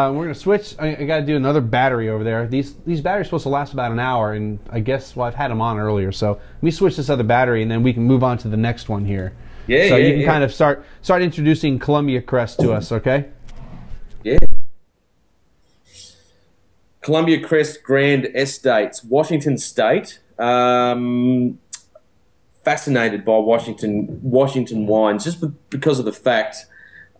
Uh, we're gonna switch. I, I got to do another battery over there. These these batteries are supposed to last about an hour, and I guess well I've had them on earlier, so let me switch this other battery, and then we can move on to the next one here. Yeah, So yeah, you can yeah. kind of start start introducing Columbia Crest to us, okay? Yeah. Columbia Crest Grand Estates, Washington State. Um, fascinated by Washington Washington wines just because of the fact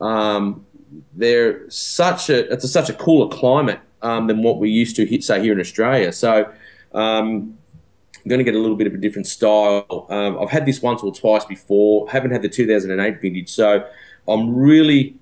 um, they're such a it's a, such a cooler climate um, than what we used to hit, say here in Australia. So. Um, I'm going to get a little bit of a different style. Um, I've had this once or twice before. Haven't had the 2008 vintage, so I'm really,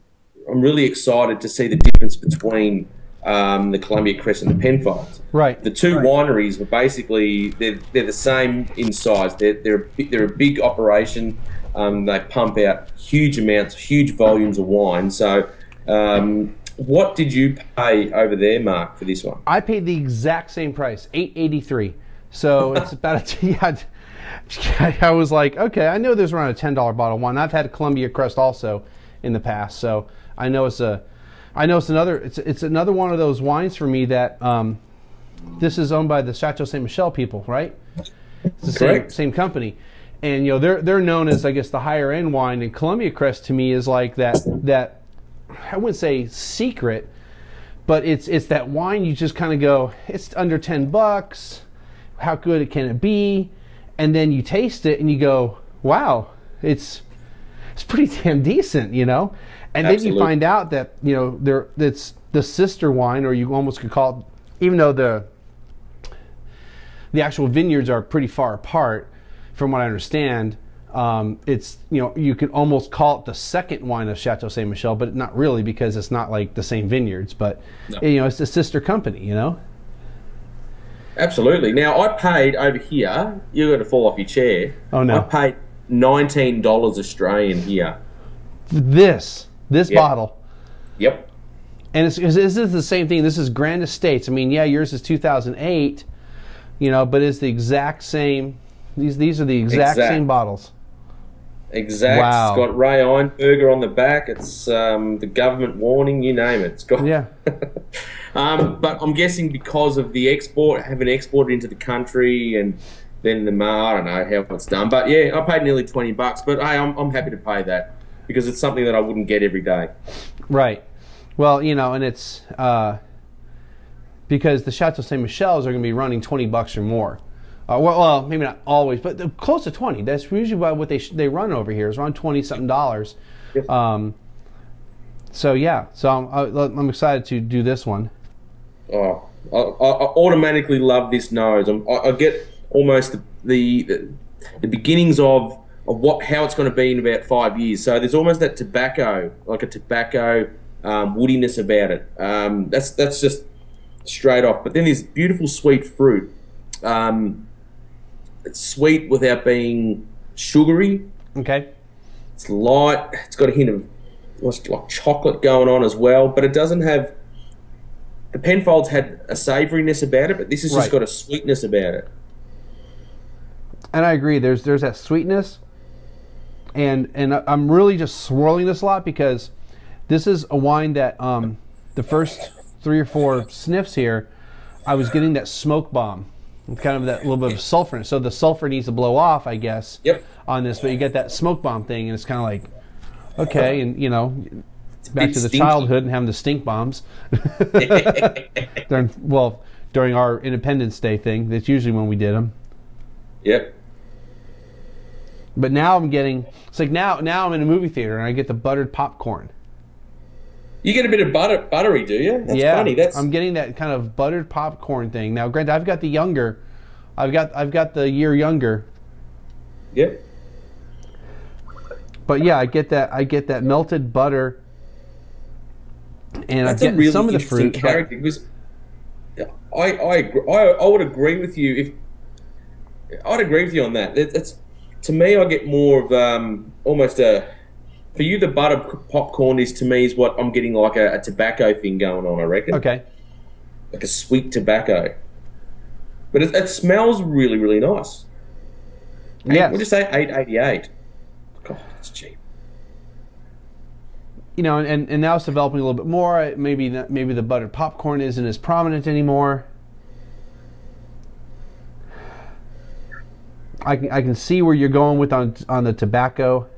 I'm really excited to see the difference between um, the Columbia Crest and the Penfolds. Right. The two wineries are basically they're, they're the same in size. They're they're a, they're a big operation. Um, they pump out huge amounts, huge volumes of wine. So, um, what did you pay over there, Mark, for this one? I paid the exact same price, eight eighty three. So it's about a yeah. I was like, okay, I know there's around a ten dollar bottle of wine. I've had Columbia Crest also in the past, so I know it's a, I know it's another, it's it's another one of those wines for me that um, this is owned by the Chateau Saint Michelle people, right? It's the same, Correct. same company, and you know they're they're known as I guess the higher end wine, and Columbia Crest to me is like that that I wouldn't say secret, but it's it's that wine you just kind of go, it's under ten bucks. How good can it be? And then you taste it and you go, wow, it's it's pretty damn decent, you know. And then you find out that you know there it's the sister wine, or you almost could call it, even though the the actual vineyards are pretty far apart, from what I understand. Um, it's you know you could almost call it the second wine of Chateau Saint Michelle, but not really because it's not like the same vineyards. But you know it's a sister company, you know. Absolutely. Now I paid over here. You're going to fall off your chair. Oh, no. I paid nineteen dollars Australian here. This this Yeah. bottle, Yep. and it's, this is the same thing. This is Grand Estates. I mean, yeah, yours is 2008, you know, but it's the exact same. These these are the exact, Exact. same bottles. Exact. Wow. It's got Ray Einberger on the back. It's um, the government warning. You name it. It's got. Yeah. um, but I'm guessing because of the export, having exported into the country, and then the I don't know how it's done. But yeah, I paid nearly twenty bucks. But hey, I'm, I'm happy to pay that because it's something that I wouldn't get every day. Right. Well, you know, and it's uh, because the Chateau Saint Michelle's are going to be running twenty bucks or more. Uh, well, well, maybe not always, but they're close to twenty. That's usually about what they sh- they run over here. Is around twenty something dollars. Yep. Um, so yeah, so I'm, I- I'm excited to do this one. Oh, I, I automatically love this nose. I'm, I, I get almost the, the the beginnings of of what how it's going to be in about five years. So there's almost that tobacco, like a tobacco um, woodiness about it. Um, that's that's just straight off. But then there's beautiful sweet fruit. Um, it's sweet without being sugary. Okay. It's light. It's got a hint of what's like chocolate going on as well, but it doesn't have. The Penfolds had a savouriness about it, but this has Right. just got a sweetness about it. And I agree. There's there's that sweetness, and and I'm really just swirling this a lot because this is a wine that um, the first three or four sniffs here, I was getting that smoke bomb, kind of that little bit of sulfur. So the sulfur needs to blow off, I guess, Yep. on this. But you get that smoke bomb thing, and it's kind of like, okay, and you know, back to the stinky. childhood and having the stink bombs. during well, during our Independence Day thing, that's usually when we did them. Yep. But now I'm getting it's like now now I'm in a movie theater and I get the buttered popcorn. You get a bit of butter, buttery, do you? That's yeah, funny. That's I'm getting that kind of buttered popcorn thing. Now, granted, I've got the younger, I've got I've got the year younger, yep. but yeah, I get that I get that melted butter, and That's I get really some of the fruit. character because I I, I I would agree with you if I'd agree with you on that. It, it's to me, I get more of um, almost a for you. The butter popcorn is to me is what I'm getting like a, a tobacco thing going on. I reckon. Okay, like a sweet tobacco. But it, it smells really, really nice. Yeah. Yes. What'd you say? Eight eighty eight. God, that's cheap. you know, and, and now it's developing a little bit more. Maybe not, maybe the buttered popcorn isn't as prominent anymore. I can I can see where you're going with on on the tobacco.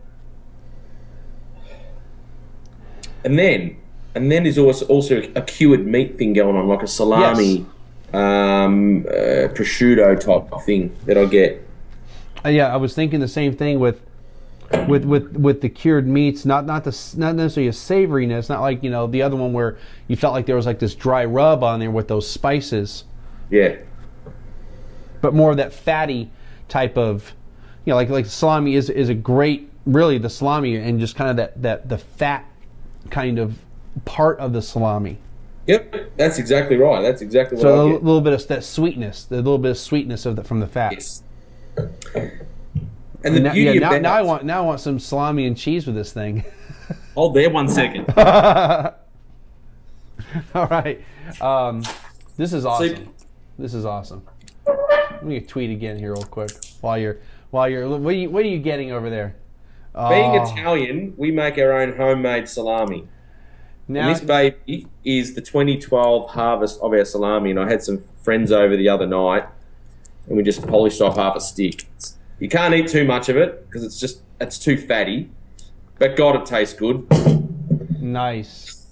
And then, and then there's also also a cured meat thing going on, like a salami, um, uh, prosciutto type thing that I get. Uh, yeah, I was thinking the same thing with with with with the cured meats. Not not the not necessarily a savoriness. Not like you know the other one where you felt like there was like this dry rub on there with those spices. Yeah. But more of that fatty type of, you know, like like salami is is a great really the salami and just kind of that that the fat kind of part of the salami. Yep, that's exactly right. That's exactly what. So a get. little bit of that sweetness, the little bit of sweetness of the from the fat. Yes. And the now, beauty yeah, of now, now I want now I want some salami and cheese with this thing. Hold there one second. All right, um, this is awesome. See- This is awesome. Let me tweet again here real quick while you're while you're what are you, what are you getting over there? Being Oh, Italian, we make our own homemade salami. now, And this baby is the 2012 harvest of our salami, and I had some friends over the other night, and we just polished off half a stick. It's- you can't eat too much of it because it's just it's too fatty, but God, it tastes good. Nice.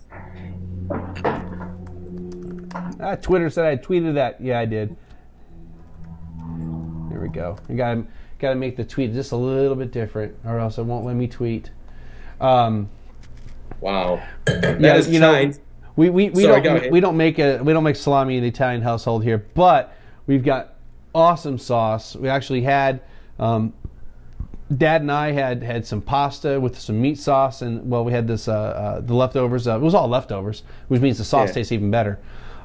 Ah, Twitter said I tweeted that. Yeah, I did. There we go. You got to got to make the tweet just a little bit different, or else it won't let me tweet. Um, Wow, that yeah, has you know, we we, we Sorry, don't ahead. we don't make a we don't make salami in the Italian household here, but we've got awesome sauce. We actually had. Um, Dad and I had had some pasta with some meat sauce, and well, we had this uh, uh, the leftovers. Uh, it was all leftovers, which means the sauce Yeah. tastes even better.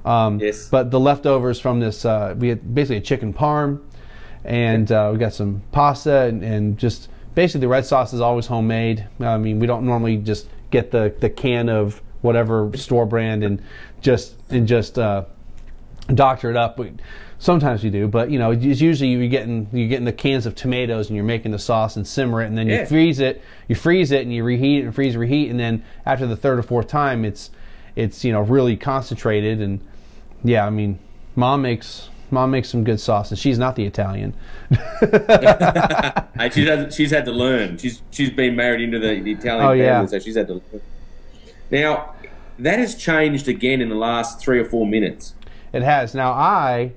Um, Yes. But the leftovers from this, uh, we had basically a chicken parm, and uh, we got some pasta, and, and just basically the red sauce is always homemade. I mean, we don't normally just get the the can of whatever store brand and just and just uh, doctor it up. We, sometimes we do, but you know, it's usually you're getting you're getting the cans of tomatoes and you're making the sauce and simmer it, and then you Yeah. freeze it. You freeze it and you reheat it and freeze reheat, and then after the third or fourth time, it's it's you know really concentrated and yeah, I mean, mom makes mom makes some good sauce, and she's not the Italian. She's had, she's had to learn. She's she's been married into the, the Italian Oh, family, yeah. so she's had to learn. Now, that has changed again in the last three or four minutes. It has. Now I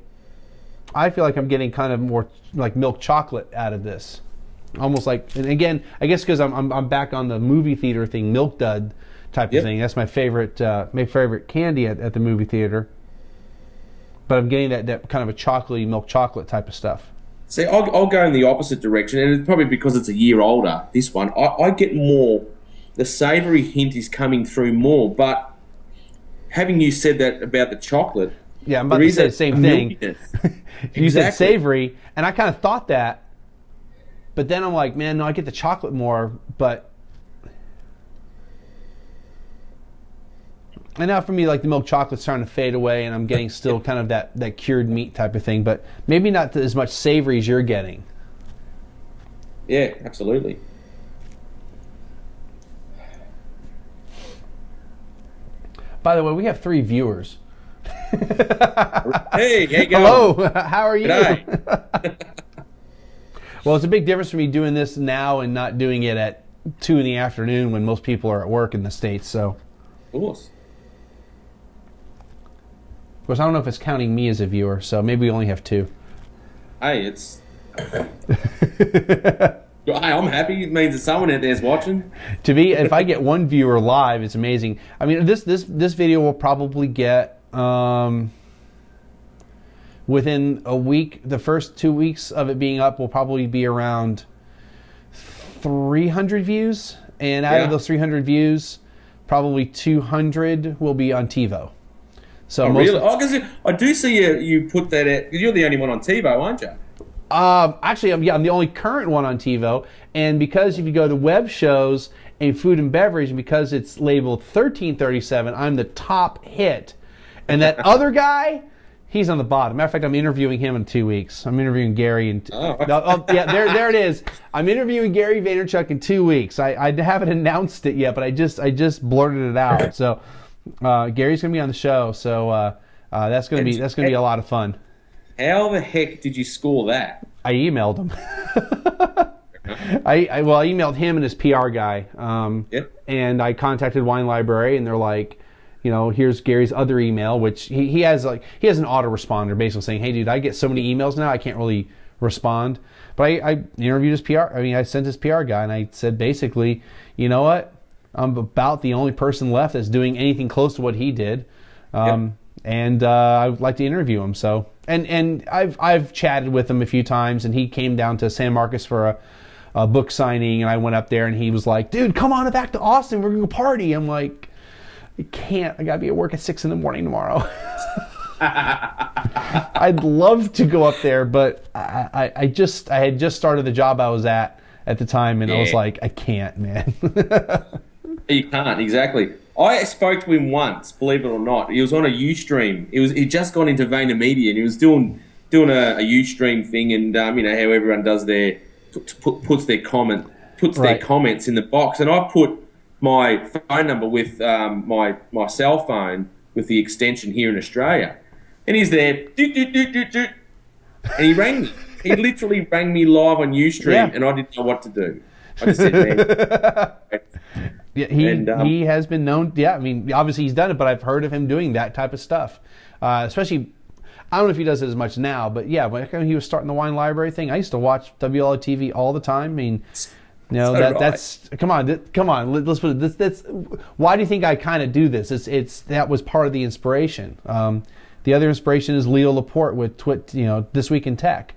I feel like I'm getting kind of more like milk chocolate out of this. Almost like and again, I guess because I'm, I'm I'm back on the movie theater thing, milk dud type Yep. of thing. That's my favorite uh, my favorite candy at, at the movie theater. But I'm getting that, that kind of a chocolatey milk chocolate type of stuff. See, I'll, I'll go in the opposite direction, and it's probably because it's a year older. This one, I, I get more. The savoury hint is coming through more, but having you said that about the chocolate, Yeah, I'm about to say the same thing. you said savory, and I kind of thought that, but then I'm like, man, no, I get the chocolate more, but. And now for me, like the milk chocolate's starting to fade away, and I'm getting still kind of that, that cured meat type of thing, but maybe not as much savory as you're getting. Yeah, absolutely. By the way, we have three viewers. Hey, hey? Hello, how are you? Well, it's a big difference for me doing this now and not doing it at two in the afternoon when most people are at work in the states. So, Of course. Of course, I don't know if it's counting me as a viewer. So maybe we only have two. Hey, it's. I'm happy. It means that someone out there's watching. to me, if I get one viewer live, it's amazing. I mean, this this this video will probably get um, within a week. The first two weeks of it being up will probably be around 300 views, and out Yeah. of those 300 views, probably 200 will be on TiVo. So Oh, really? Oh, because I do see you. You put that out. You're the only one on TiVo, aren't you? Um, actually, I'm, yeah, I'm the only current one on TiVo, and because if you go to web shows and food and beverage, and because it's labeled 1337, I'm the top hit, and that other guy He's on the bottom. Matter of fact, I'm interviewing him in two weeks. I'm interviewing Gary in. Oh. Oh, yeah, there, there it is. I'm interviewing Gary Vaynerchuk in two weeks. I, I haven't announced it yet, but I just, I just blurted it out. So, uh, Gary's gonna be on the show. So uh, uh, that's gonna be, that's gonna be a lot of fun. How the heck did you score that? I emailed him. I, I well, I emailed him and his PR guy. Um, Yep. and I contacted Wine Library, and they're like, you know, here's Gary's other email, which he, he has like he has an autoresponder basically saying, hey, dude, I get so many emails now, I can't really respond. But I, I interviewed his PR. I mean, I sent his PR guy, and I said basically, you know what, I'm about the only person left that's doing anything close to what he did, um, and uh, I would like to interview him. So, and and I've I've chatted with him a few times, and he came down to San Marcos for a a book signing, and I went up there, and he was like, "Dude, come on back to Austin. We're gonna go party." I'm like, "I can't. I gotta be at work at six in the morning tomorrow." I'd love to go up there, but I, I, I just I had just started the job I was at at the time, and I was like, I can't, man. You can't exactly. I spoke to him once, believe it or not. He was on a UStream. He was he just gone into Vayner Media and he was doing doing a, a UStream thing, and um, you know how everyone does their put, put, puts their comment puts Right. their comments in the box, and I've put my phone number with um, my my cell phone with the extension here in Australia, and he's there, doot, doot, doot, doot, doot, and he rang me. He literally rang me live on UStream, Yeah. and I didn't know what to do. I just said, man, Yeah, he And, um, he has been known. Yeah, I mean, obviously he's done it, but I've heard of him doing that type of stuff. Uh, especially, I don't know if he does it as much now, but yeah, when he was starting the wine library thing, I used to watch WLO TV all the time. I mean, you know So that that's come on, th- come on. Let, us put it. This, that's why do you think I kind of do this? It's it's that was part of the inspiration. Um, the other inspiration is Leo Laporte with Twit. You know, this week in tech.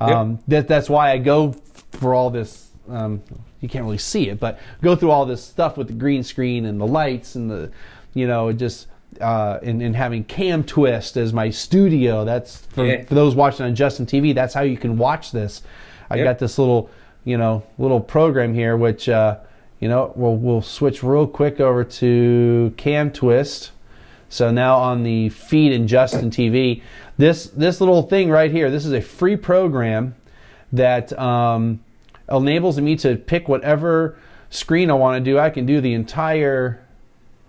Um, that that's why I go for all this. Um, you can't really see it, but go through all this stuff with the green screen and the lights and the, you know, just uh, and, and having Cam Twist as my studio. That's for, Yeah. for those watching on Justin TV. That's how you can watch this. I Yep. got this little, you know, little program here, which uh, you know, we'll we'll switch real quick over to Cam Twist. So now on the feed in Justin TV, this this little thing right here, this is a free program that um, enables me to pick whatever screen I want to do. I can do the entire.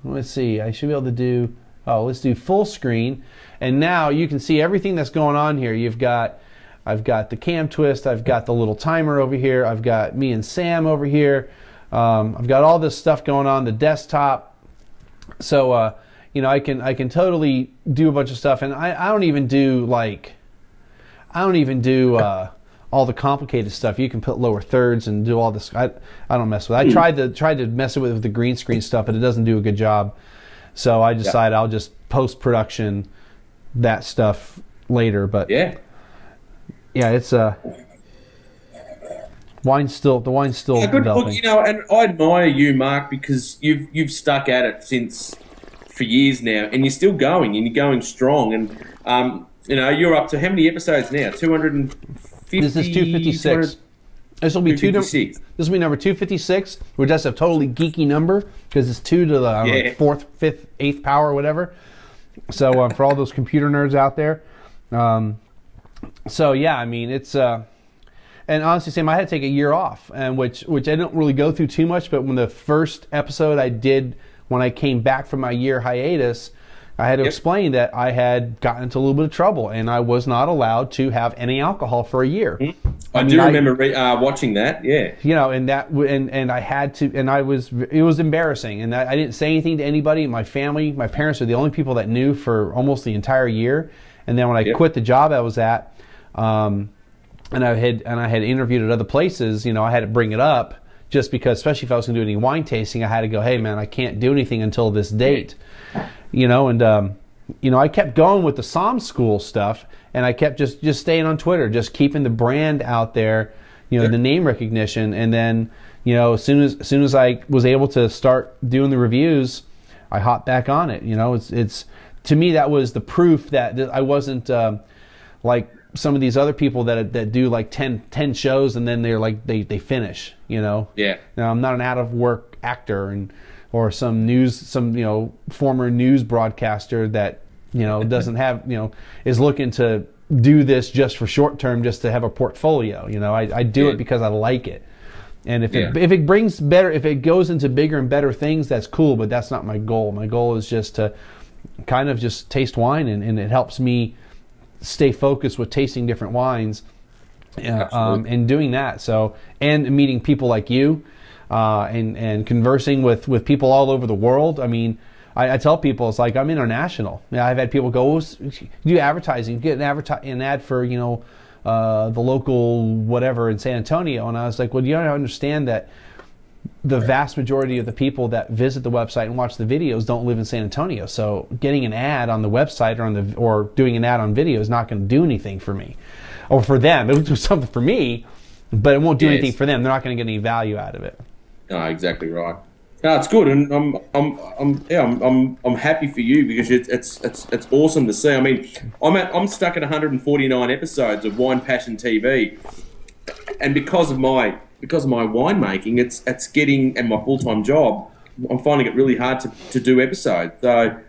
Let's see. I should be able to do. Oh, let's do full screen, and now you can see everything that's going on here. You've got. I've got the cam twist. I've got the little timer over here. I've got me and Sam over here. Um, I've got all this stuff going on the desktop. So uh, you know, I can I can totally do a bunch of stuff, and I, I don't even do like I don't even do uh, all the complicated stuff. You can put lower thirds and do all this. I, I don't mess with. it. I tried to tried to mess it with, the green screen stuff, but it doesn't do a good job. So I decided I'll just post production that stuff later. But yeah, yeah. it's uh, wine's still the wine's still Yeah, good. Look, you know, and I admire you, Mark, because you've you've stuck at it since for years now, and you're still going, and you're going strong, and um, you know, you're up to how many episodes now? Two hundred and fifty. This is 256. This will be two. num- This will be number 256, which that's a totally geeky number because it's two to the don't know, fourth, fifth, eighth power, whatever. So um, for all those computer nerds out there, um, so yeah, I mean it's. Uh, and honestly, Sam, I had to take a year off, and which which I don't really go through too much. But when the first episode I did when I came back from my year hiatus, I had to Yep. explain that I had gotten into a little bit of trouble, and I was not allowed to have any alcohol for a year. I, mean, do I- remember re- uh, watching that. Yeah. you know, and that and and I had to, and I was it was embarrassing, and I, I didn't say anything to anybody. My family, my parents are the only people that knew for almost the entire year. And then when I Yep. quit the job I was at, um, and I had and I had interviewed at other places, you know, I had to bring it up just because, especially if I was going to do any wine tasting, I had to go, hey man, I can't do anything until this date, you know, and um, you know, I kept going with the Somm School stuff, and I kept just just staying on Twitter, just keeping the brand out there, you know, Sure. the name recognition, and then you know, as soon as as soon as I was able to start doing the reviews, I hopped back on it. You know, it's it's to me that was the proof that, that I wasn't um, like some of these other people that that do like 10, 10 shows and then they're like they they finish. You know, Yeah. now, I'm not an out of work actor and or some news some you know former news broadcaster that You know, doesn't have you know is looking to do this just for short term, just to have a portfolio. You know, I, I do Yeah. it because I like it. And if it Yeah. if it brings better, if it goes into bigger and better things, that's cool. But that's not my goal. My goal is just to kind of just taste wine, and, and it helps me stay focused with tasting different wines yeah, um, and doing that. So, and meeting people like you, uh, and and conversing with with people all over the world. I mean, I, I tell people it's like I'm international. Yeah, I've had people go, oh, do advertising, get an adverti- an ad for you know uh, the local whatever in San Antonio, and I was like, well, you don't understand that. The vast majority of the people that visit the website and watch the videos don't live in San Antonio. So getting an ad on the website or on the or doing an ad on video is not going to do anything for me or for them. It'll do something for me, but it won't do Yes. anything for them. They're not going to get any value out of it. No, exactly right. No, it's good, and I'm, I'm, I'm, yeah, I'm, I'm, I'm happy for you because it's, it's, it's, it's awesome to see. I mean, I'm, at, I'm stuck at 149 episodes of Wine Passion TV, and because of my, because of my winemaking, it's, it's getting and my full time job, I'm finding it really hard to, to do episodes. So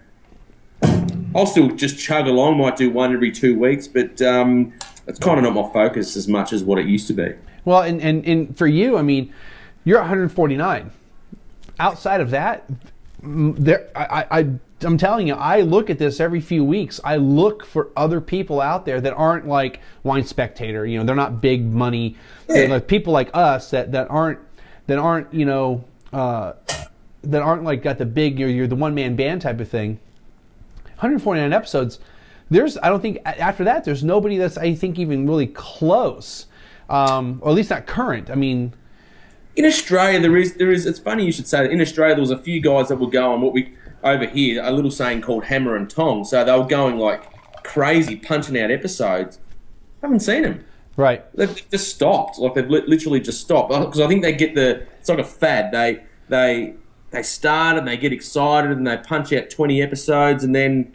I'll still just chug along. Might do one every two weeks, but um, it's kind of not my focus as much as what it used to be. Well, and, and, and for you, I mean, you're 149. Outside of that, there, I, I, I'm telling you, I look at this every few weeks. I look for other people out there that aren't like Wine Spectator. You know, they're not big money. Yeah. like people like us that, that aren't that aren't you know uh, that aren't like got the big you're, you're the one man band type of thing. 149 episodes. There's, I don't think after that, there's nobody that's I think even really close, um, or at least not current. I mean, in Australia, there is there is. It's funny you should say that. In Australia, there was a few guys that were going what we over here a little saying called hammer and tong. So they were going like crazy, punching out episodes. haven't seen them. right? They've just stopped. Like they've li- literally just stopped because I think they get the. It's like a fad. They they they start and they get excited and they punch out twenty episodes and then.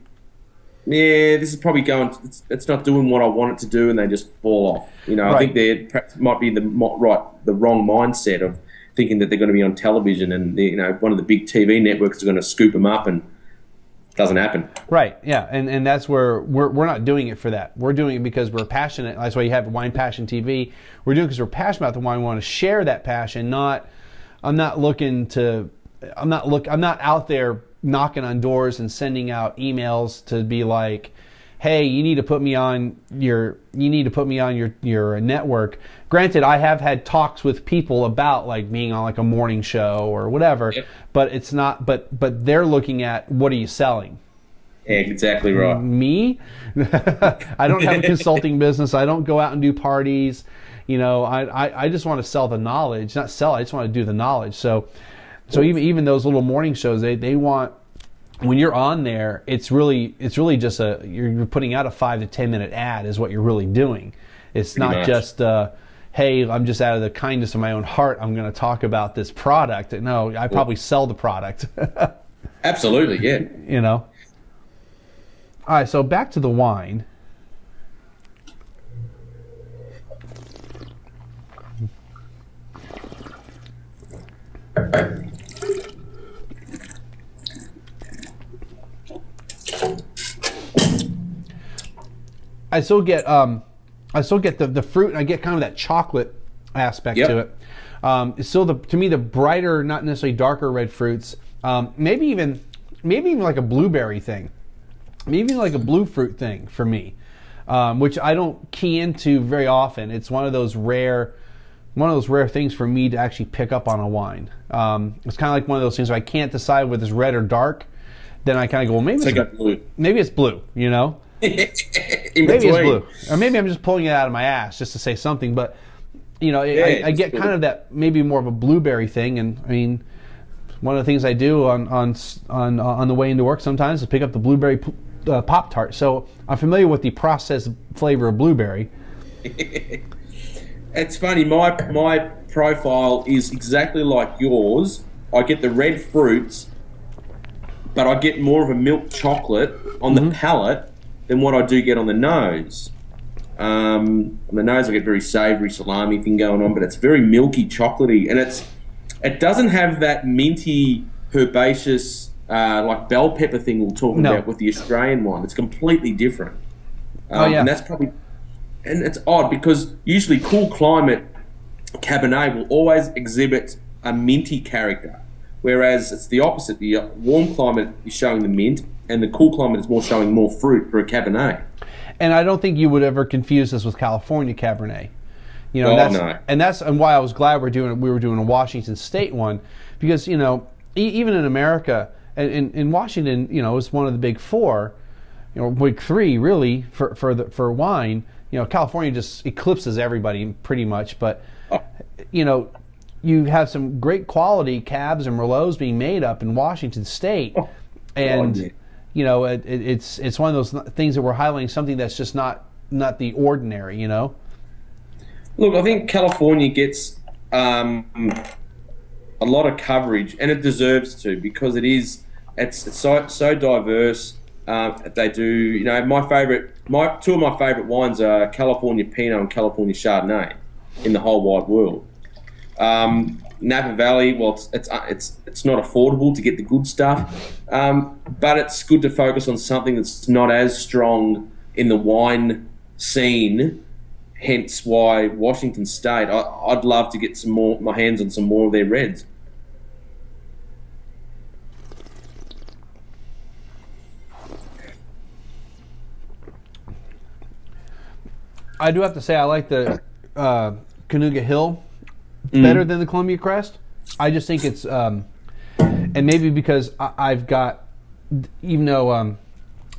Yeah, this is probably going. It's, it's not doing what I want it to do, and they just fall off. You know, I think they're perhaps might be the right, the wrong mindset of thinking that they're going to be on television, and you know, one of the big TV networks are going to scoop them up, and it doesn't happen. Right. Yeah. And and that's where we're we're not doing it for that. We're doing it because we're passionate. That's why you have Wine Passion TV. We're doing it because we're passionate about the wine. We want to share that passion. Not. I'm not looking to. I'm not look. I'm not out there knocking on doors and sending out emails to be like, "Hey, you need to put me on your. You need to put me on your your network." Granted, I have had talks with people about like being on like a morning show or whatever, Yep. but it's not. But but they're looking at what are you selling exactly right. me i don't have a consulting business i don't go out and do parties you know i, I, I just want to sell the knowledge not sell i just want to do the knowledge so so even even those little morning shows they, they want when you're on there it's really it's really just a you're, you're putting out a five to ten minute ad is what you're really doing it's not much. just uh, hey i'm just out of the kindness of my own heart i'm going to talk about this product no i probably sell the product Absolutely, yeah. you know. All right, so back to the wine. I still get um, I still get the, the fruit. and I get kind of that chocolate aspect Yep. to it. Um, it's still the to me the brighter, not necessarily darker red fruits. Um, maybe even maybe even like a blueberry thing. Maybe even like a blue fruit thing for me, um, which I don't key into very often. It's one of those rare one of those rare things for me to actually pick up on a wine. Um, it's kind of like one of those things where I can't decide whether it's red or dark. Then I kind of go, well, maybe Take it's, up blue. maybe it's blue, you know. Maybe it's blue, or maybe I'm just pulling it out of my ass just to say something. But you know, I, Yeah, I it's get blue. kind of that maybe more of a blueberry thing. And I mean, one of the things I do on on on on the way into work sometimes is pick up the blueberry uh, pop tart. So I'm familiar with the processed flavor of blueberry. It's funny. My my profile is exactly like yours. I get the red fruits, but I get more of a milk chocolate on Mm-hmm. the palate than what I do get on the nose. Um, on the nose, I get very savoury salami thing going on, but it's very milky, chocolatey, and it's it doesn't have that minty, herbaceous uh, like bell pepper thing we'll talk No. about with the Australian one. It's completely different. Um, Oh, yeah. And that's probably, and it's odd because usually cool climate Cabernet will always exhibit a minty character, whereas it's the opposite. The warm climate is showing the mint, and the cool climate is more showing more fruit for a Cabernet. And I don't think you would ever confuse this with California Cabernet. You know, Oh, that's, no. and that's and why I was glad we're doing we were doing a Washington State one because you know e- even in America and in, in Washington you know it's one of the big four, you know big three really for for the for wine. You know California just eclipses everybody pretty much, but Oh. you know you have some great quality cabs and merlots being made up in Washington State, Oh, and you know it, it, it's it's one of those things that we're highlighting something that's just not not the ordinary. You know. Look, I think California gets um, a lot of coverage, and it deserves to because it is it's, it's so so diverse. Um, they do, you know, my favorite, my two of my favorite wines are California Pinot and California Chardonnay in the whole wide world. Um, Napa Valley, well, it's, it's uh, it's it's not affordable to get the good stuff, um, but it's good to focus on something that's not as strong in the wine scene hence why Washington State. I, I'd love to get some more my hands on some more of their reds. I do have to say I like the uh, Koonunga Hill better than the Columbia Crest. I just think it's, um, and maybe because I, I've got, even though um,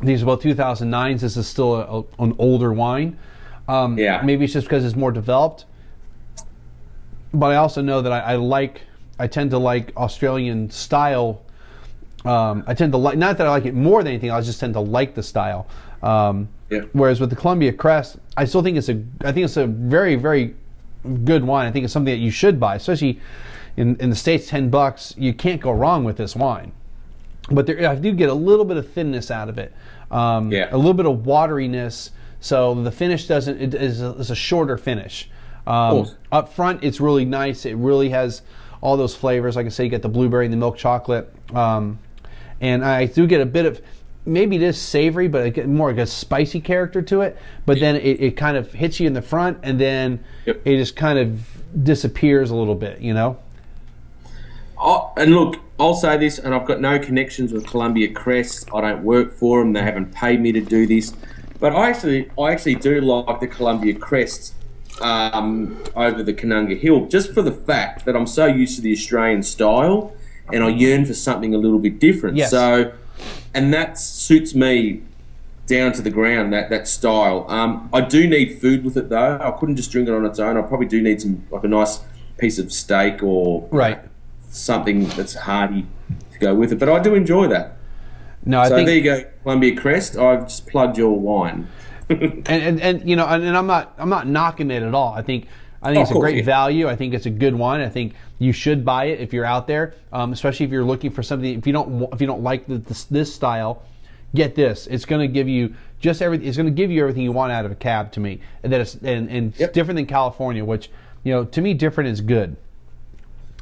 these are both 2009s, this is still a, a- an older wine. Um, Yeah. Maybe it's just because it's more developed. But I also know that I, I like, I tend to like Australian style. Um, I tend to like, not that I like it more than anything, I just tend to like the style. Um, Yeah. Whereas with the Columbia Crest, I still think it's a, I think it's a very, very good wine. I think it's something that you should buy, especially in, in the states. Ten bucks, you can't go wrong with this wine. But there, I do get a little bit of thinness out of it, um, Yeah. a little bit of wateriness. So the finish doesn't it is a, it's a shorter finish. Um, course. up front, it's really nice. It really has all those flavors. Like I say, you get the blueberry and the milk chocolate, um, and I do get a bit of maybe it is savory, but it more like a spicy character to it. But then it, it kind of hits you in the front, and then Yep. it just kind of disappears a little bit. You know. Oh, and look, I'll say this, and I've got no connections with Columbia Crest. I don't work for them. They haven't paid me to do this. But I actually, I actually do like the Columbia Crest um, over the Koonunga Hill, just for the fact that I'm so used to the Australian style, and I yearn for something a little bit different. Yes. So, and that suits me down to the ground. That that style. Um, I do need food with it though. I couldn't just drink it on its own. I probably do need some like a nice piece of steak or Right. something that's hearty to go with it. But I do enjoy that. No, I so think there you go, Columbia Crest. I've just plugged your wine. and, and, and you know, and, and I'm not I'm not knocking it at all. I think I think Oh, it's a great yeah. value. I think it's a good wine. I think you should buy it if you're out there, um, especially if you're looking for something. If you don't if you don't like the, this, this style, get this. It's going to give you just everything. It's going to give you everything you want out of a cab to me, and that it's and, and it's Yep. different than California, which you know to me different is good.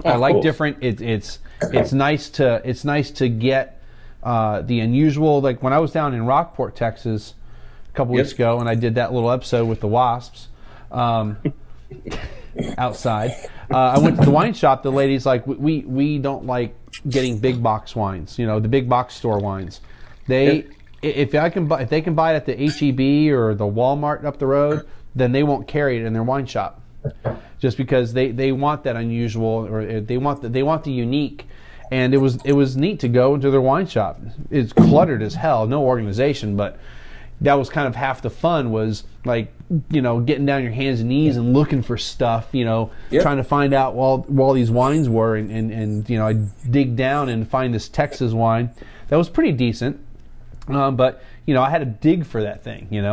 I like different. It, it's it's nice to it's nice to get uh, the unusual. Like when I was down in Rockport, Texas, a couple Yep. weeks ago, and I did that little episode with the wasps um, outside. Uh, I went to the wine shop. The lady's like, "We- "We don't like getting big box wines. You know, the big box store wines. They if I can buy if they can buy it at the HEB or the Walmart up the road, then they won't carry it in their wine shop." just because they, they want that unusual or uh, they want the, they want the unique and it was it was neat to go into their wine shop it's cluttered as hell no organization but that was kind of half the fun was like you know getting down your hands and knees and looking for stuff you know Yep. trying to find out while while these wines were and, and, and you know I dig down and find this Texas wine that was pretty decent um, but you know I had to dig for that thing you know